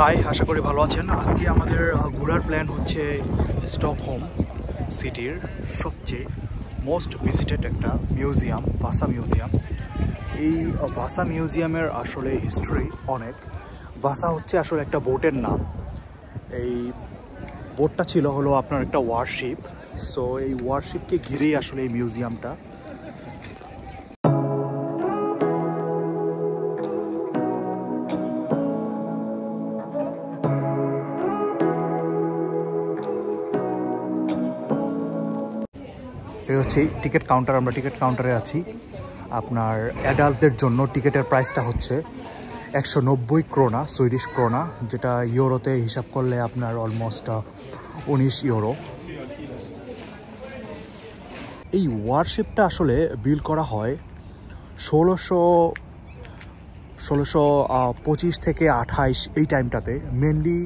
High আশা করি ভালো আছেন। আজকে আমাদের ঘোরার প্ল্যান হচ্ছে স্টকহোম সিটির সবচেয়ে মোস্ট ভিজিটেড একটা মিউজিয়াম ভাসা মিউজিয়াম এই ভাসা মিউজিয়ামের আসলে হিস্ট্রি অনেক। ভাসা হচ্ছে আসলে একটা বোটের নাম। এই বোটটা ছিল হলো আপনার একটা ওয়ারশিপ সো এই ওয়ারশিপকে ঘিরেই আসলে এই মিউজিয়ামটা এই হচ্ছে টিকিট কাউন্টার, আমরা টিকিট কাউন্টারে আছি। আপনার অ্যাডাল্টদের জন্য টিকিটের প্রাইসটা হচ্ছে একশো নব্বই ক্রোনা সুইডিশ ক্রোনা, যেটা ইউরোতে হিসাব করলে আপনার অলমোস্ট উনিশ ইউরো। এই ওয়ারশিপটা আসলে বিল করা হয় ষোলোশো ষোলোশো পঁচিশ থেকে আঠাইশ এই টাইমটাতে মেনলি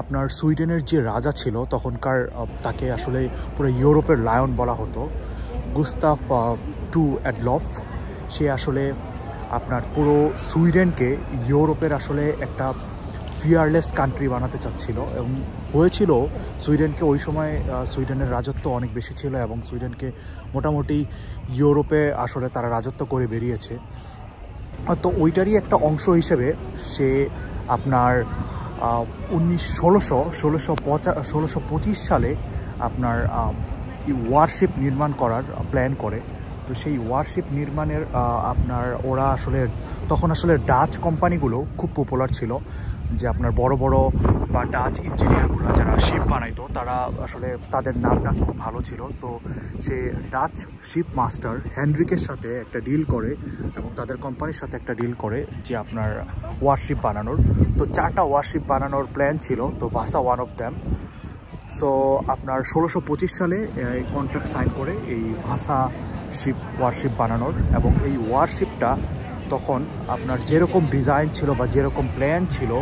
আপনার সুইডেনের যে রাজা ছিল, তখনকার তাকে আসলে পুরো ইউরোপের লায়ন বলা হতো, গুস্তাফ টু অ্যাডলফ। সে আসলে আপনার পুরো সুইডেনকে ইউরোপের আসলে একটা ফিয়ারলেস কান্ট্রি বানাতে চাচ্ছিল এবং হয়েছিল, সুইডেনকে ওই সময় সুইডেনের রাজত্ব অনেক বেশি ছিল এবং সুইডেনকে মোটামুটি ইউরোপে আসলে তারা রাজত্ব করে বেরিয়েছে। তো ওইটারই একটা অংশ হিসেবে সে আপনার উনিশ ষোলোশো ষোলোশো পঁচা ষোলোশো পঁচিশ সালে আপনার ওয়ারশিপ নির্মাণ করার প্ল্যান করে। তো সেই ওয়ারশিপ নির্মাণের আপনার ওরা আসলে, তখন আসলে ডাচ কোম্পানিগুলো খুব পপুলার ছিল। যে আপনার বড় বড় বা ডাচ ইঞ্জিনিয়ারগুলো যারা শিপ বানাইতো, তারা আসলে তাদের নামটা খুব ভালো ছিল। তো সে ডাচ শিপ মাস্টার হ্যান্ড্রিকের সাথে একটা ডিল করে এবং তাদের কোম্পানির সাথে একটা ডিল করে যে আপনার ওয়ারশিপ বানানোর। তো চারটা ওয়ারশিপ বানানোর প্ল্যান ছিল, তো ভাসা ওয়ান অফ দ্যাম সো আপনার ষোলোশো সালে কন্ট্রাক্ট সাইন করে এই ভাষা শিপ ওয়ারশিপ বানানোর এবং এই ওয়ারশিপটা তখন আপনার যেরকম ডিজাইন ছিল বা যেরকম প্ল্যান ছিল,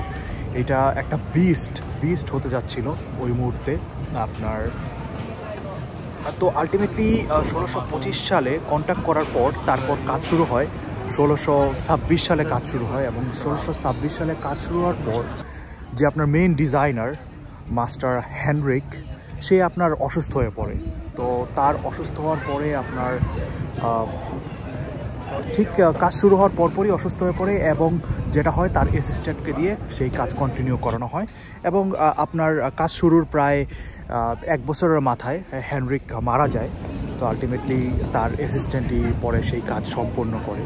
এটা একটা বিস্ট বিস্ট হতে যাচ্ছিল ওই মুহূর্তে আপনার। তো আলটিমেটলি ষোলোশো সালে কন্ট্যাক্ট করার পর তারপর কাজ শুরু হয়। ষোলোশো ছাব্বিশ সালে কাজ শুরু হয় এবং ষোলোশো ছাব্বিশ সালে কাজ শুরু হওয়ার পর যে আপনার মেইন ডিজাইনার মাস্টার হ্যানরিক সে আপনার অসুস্থ হয়ে পড়ে। তো তার অসুস্থ হওয়ার পরে আপনার ঠিক কাজ শুরু হওয়ার পরপরই অসুস্থ হয়ে পড়ে এবং যেটা হয় তার অ্যাসিস্ট্যান্টকে দিয়ে সেই কাজ কন্টিনিউ করানো হয় এবং আপনার কাজ শুরুর প্রায় এক বছরের মাথায় হ্যানরিক মারা যায়। তো আলটিমেটলি তার অ্যাসিস্ট্যান্টই পরে সেই কাজ সম্পন্ন করে।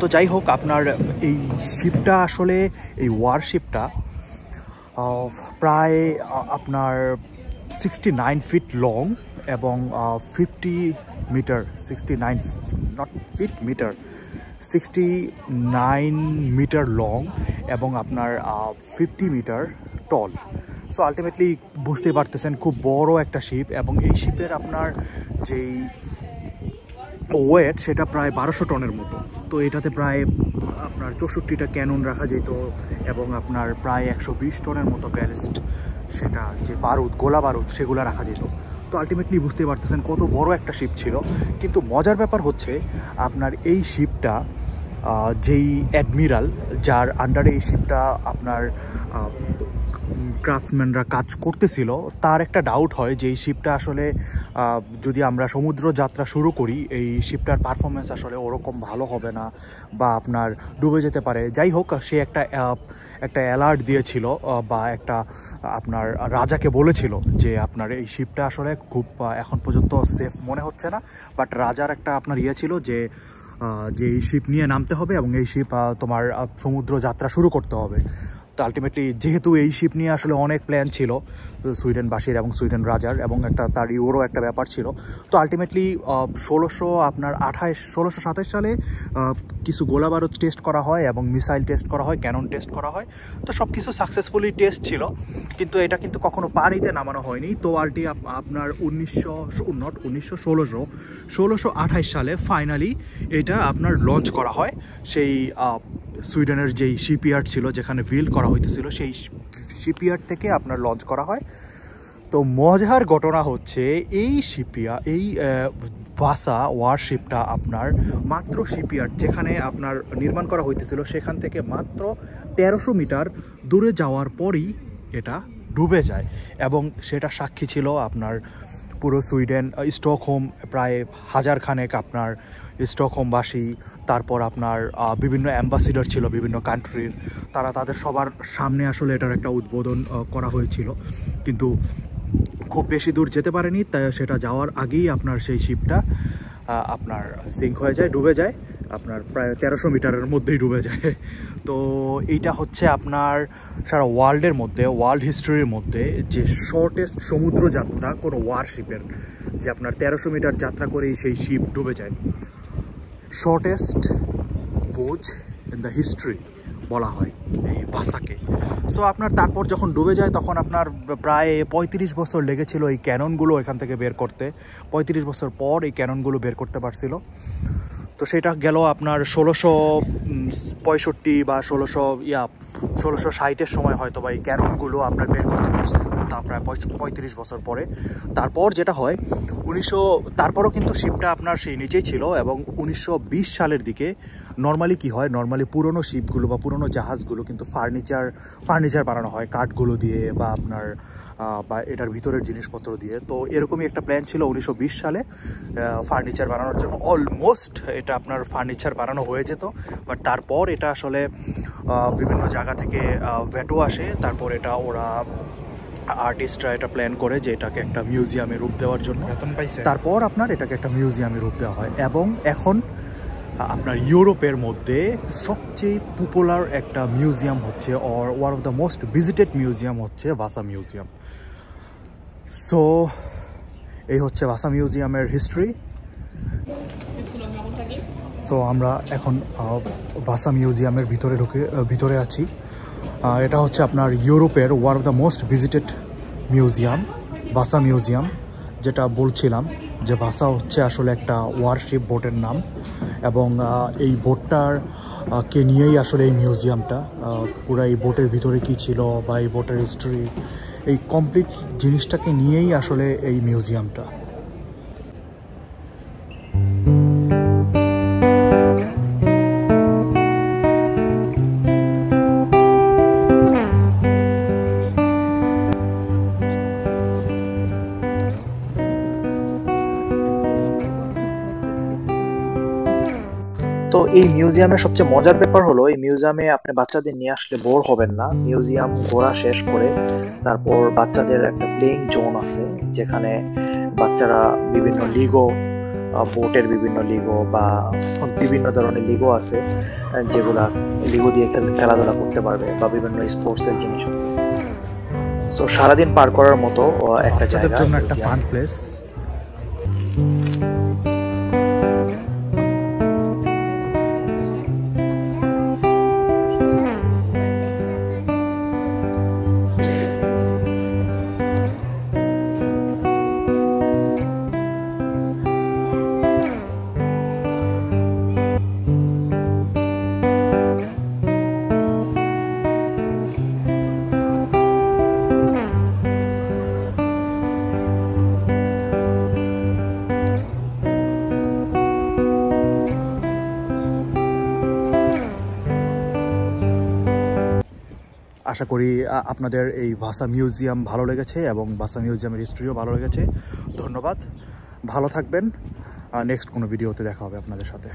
তো যাই হোক, আপনার এই শিপটা আসলে, এই ওয়ারশিপটা প্রায় আপনার সিক্সটি নাইন ফিট লং এবং fifty metre sixty nine not feet metre sixty nine metre long এবং আপনার fifty metre tall so ultimately বুঝতে পারতেছেন খুব বড় একটা শিপ এবং এই শিপের আপনার যেই ওয়েট সেটা প্রায় বারোশো টনের মতো। তো এটাতে প্রায় আপনার চৌষট্টিটা ক্যানন রাখা যেত এবং আপনার প্রায় একশো বিশ টনের মতো ব্যালিস্ট সেটা যে বারুদ, গোলা বারুদ, সেগুলো রাখা যেত। তো আলটিমেটলি বুঝতে পারতেছেন কত বড় একটা শিপ ছিল। কিন্তু মজার ব্যাপার হচ্ছে আপনার এই শিপটা যেই অ্যাডমিরাল যার আন্ডারে এই শিপটা আপনার ক্রাফটম্যানরা কাজ করতেছিল, তার একটা ডাউট হয় যে এই শিপটা আসলে যদি আমরা সমুদ্র যাত্রা শুরু করি, এই শিপটার পারফরমেন্স আসলে ওরকম ভালো হবে না বা আপনার ডুবে যেতে পারে। যাই হোক, সে একটা একটা অ্যালার্ট দিয়েছিল বা একটা, আপনার রাজাকে বলেছিল যে আপনার এই শিপটা আসলে খুব এখন পর্যন্ত সেফ মনে হচ্ছে না। বাট রাজার একটা আপনার ইয়ে ছিল যে যে এই শিপ নিয়ে নামতে হবে এবং এই শিপ তোমার সমুদ্র যাত্রা শুরু করতে হবে। তো আলটিমেটলি যেহেতু এই শিপ নিয়ে আসলে অনেক প্ল্যান ছিল সুইডেনবাসীর এবং সুইডেন রাজার এবং একটা তার ইউরো একটা ব্যাপার ছিল, তো আলটিমেটলি ষোলোশো আপনার আঠাশ ষোলোশো সাতাশ সালে কিছু গোলাবারুদ টেস্ট করা হয় এবং মিসাইল টেস্ট করা হয় ক্যানন টেস্ট করা হয়, তো সব কিছু সাকসেসফুলি টেস্ট ছিল, কিন্তু এটা কিন্তু কখনো পানিতে নামানো হয়নি, তো আলটি আপ- আপনার উনিশশো নট উনিশশো, ষোলোশো ষোলোশো আঠাশ সালে ফাইনালি এটা আপনার লঞ্চ করা হয়, সেই সুইডেনের যেই শিপইয়ার্ড ছিল যেখানে বিল্ড করা হইতেছিল, সেই শিপইয়ার্ড থেকে আপনার লঞ্চ করা হয়। তো মজার ঘটনা হচ্ছে, এই শিপিয়া এই ভাসা ওয়ারশিপটা আপনার মাত্র শিপইয়ার্ড যেখানে আপনার নির্মাণ করা হইতেছিল, সেখান থেকে মাত্র তেরোশো মিটার দূরে যাওয়ার পরই এটা ডুবে যায় এবং সেটা সাক্ষী ছিল আপনার পুরো সুইডেন স্টকহোম প্রায় হাজার খানেক আপনার স্টকহোমবাসী, তারপর আপনার বিভিন্ন অ্যাম্বাসিডর ছিল বিভিন্ন কান্ট্রির তারা তাদের সবার সামনে আসলে এটার একটা উদ্বোধন করা হয়েছিল। কিন্তু খুব বেশি দূর যেতে পারেনি তাই সেটা যাওয়ার আগেই আপনার সেই শিপটা আপনার সিঙ্ক হয়ে যায়, ডুবে যায়। আপনার প্রায় তেরোশো মিটারের মধ্যেই ডুবে যায়। তো এইটা হচ্ছে আপনার সারা ওয়ার্ল্ডের মধ্যে, ওয়ার্ল্ড হিস্ট্রির মধ্যে যে শর্টেস্ট সমুদ্র যাত্রা কোনো ওয়ারশিপের যে আপনার তেরোশো মিটার যাত্রা করেই সেই শিপ ডুবে যায়। শর্টেস্ট ভোজ ইন দ্য হিস্ট্রি বলা হয় এই ভাষাকে। সো আপনার তারপর যখন ডুবে যায়, তখন আপনার প্রায় পঁয়ত্রিশ বছর লেগেছিল এই ক্যাননগুলো এখান থেকে বের করতে। পঁয়ত্রিশ বছর পর এই ক্যাননগুলো বের করতে পারছিল। তো সেটা গেল আপনার ষোলোশো পঁয়ষট্টি বা ষোলোশো, ইয়া, ষোলোশো ষাটের সময় হয়তো বা এই ক্যারমগুলো আপনার বের করতে পারছে। তা প্রায় পঁয়ত্রিশ বছর পরে। তারপর যেটা হয়, উনিশশো, তারপরও কিন্তু শিপটা আপনার সেই নিচেই ছিল এবং উনিশশো বিশ সালের দিকে নর্মালি কি হয়, নর্মালি পুরনো শিপগুলো বা পুরনো জাহাজগুলো কিন্তু ফার্নিচার ফার্নিচার বানানো হয় কাঠগুলো দিয়ে বা আপনার বা এটার ভিতরের জিনিসপত্র দিয়ে। তো এরকমই একটা প্ল্যান ছিল উনিশশো বিশ সালে ফার্নিচার বানানোর জন্য। অলমোস্ট এটা আপনার ফার্নিচার বানানো হয়ে যেত বাট তারপর এটা আসলে বিভিন্ন জায়গা থেকে ভেটো আসে। তারপর এটা ওরা আর্টিস্টরা এটা প্ল্যান করে যে এটাকে একটা মিউজিয়ামে রূপ দেওয়ার জন্য। তারপর আপনার এটাকে একটা মিউজিয়ামে রূপ দেওয়া হয় এবং এখন আপনার ইউরোপের মধ্যে সবচেয়ে পপুলার একটা মিউজিয়াম হচ্ছে or one of the most visited museum হচ্ছে ভাসা মিউজিয়াম সো এই হচ্ছে ভাসা মিউজিয়ামের হিস্ট্রি সো আমরা এখন ভাসা মিউজিয়ামের ভিতরে ঢুকে ভিতরে আছি। এটা হচ্ছে আপনার ইউরোপের one of the most visited museum Vasa museum যেটা বলছিলাম যে ভাসা হচ্ছে আসলে একটা ওয়ারশিপ বোটের নাম। এবং এই বোটটার কে নিয়েই আসলে এই মিউজিয়ামটা পুরো এই বোটের ভিতরে কি ছিল বা এই বোটের হিস্ট্রি এই কমপ্লিট জিনিসটাকে নিয়েই আসলে এই মিউজিয়ামটা তো এই মিউজিয়ামের সবচেয়ে মজার ব্যাপার হলো এই মিউজিয়ামে আপনি বাচ্চাদের নিয়ে আসলে বোর হবেন না। মিউজিয়াম ঘোরা শেষ করে তারপর বাচ্চাদের একটা প্লেইং জোন আছে যেখানে বাচ্চারা বিভিন্ন লিগো বোটের বিভিন্ন লিগো বা বিভিন্ন ধরনের লিগো আছে যেগুলা লিগো দিয়ে খেল- খেলাধুলা করতে পারবে বা বিভিন্ন স্পোর্টস এর জিনিস আছে। তো সারাদিন পার করার মতো একটা জায়গা একটা ফান প্লেস আশা করি আপনাদের এই ভাষা মিউজিয়াম ভালো লেগেছে এবং ভাষা মিউজিয়ামের হিস্ট্রিও ভালো লেগেছে। ধন্যবাদ। ভালো থাকবেন। নেক্সট কোনো ভিডিওতে দেখা হবে আপনাদের সাথে।